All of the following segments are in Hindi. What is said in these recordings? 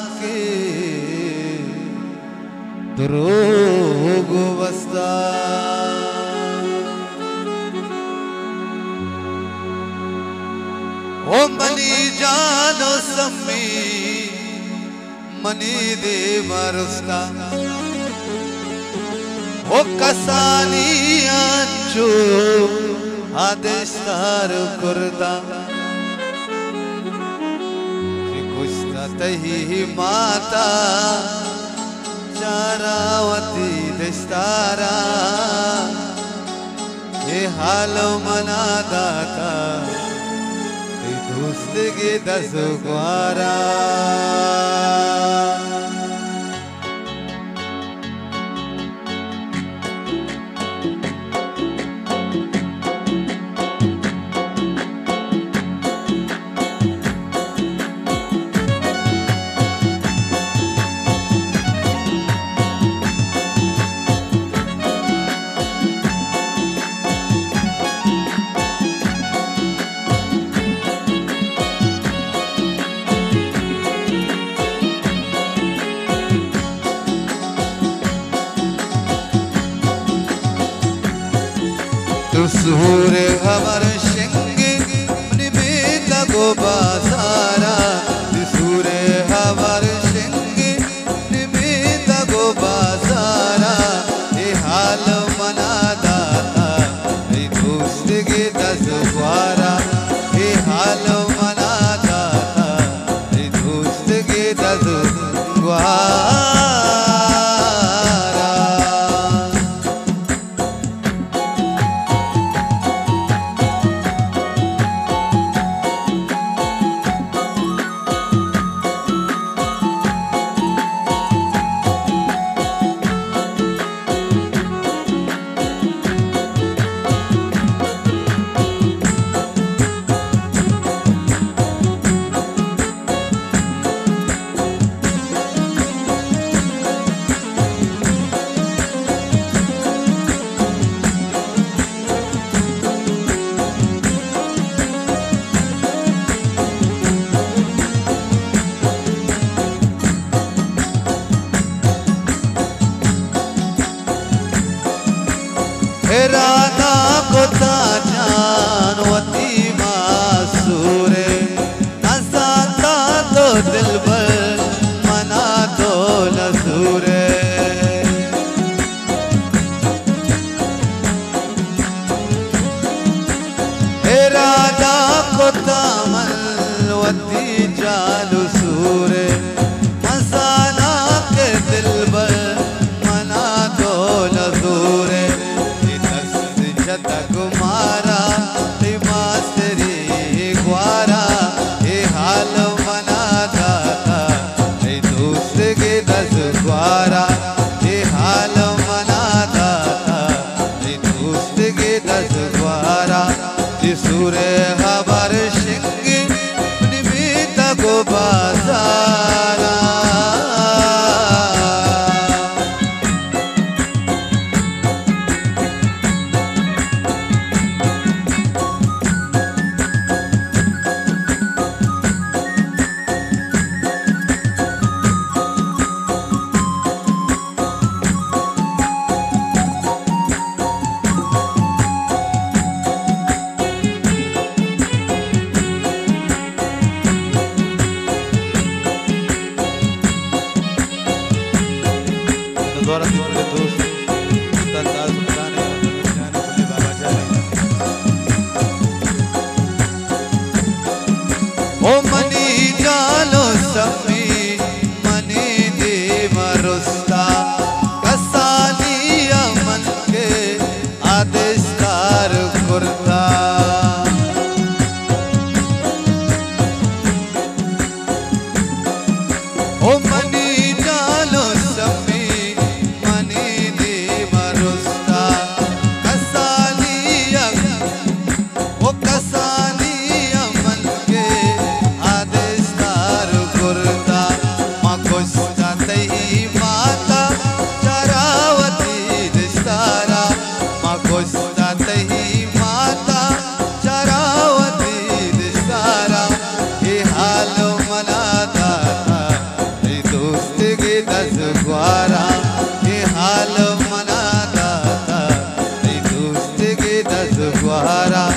सके रोग वस्ता ओ मनी जानो सम्मी, मनी देवरस्ता। ओ कसानी आंचो, आदेश तार कुर्ता पुस्ततैः माता चारावती दिस्तारा हे हालो मना दाता दोस्त के दस ग्वारा ತದು ವಾ guardará.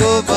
मीता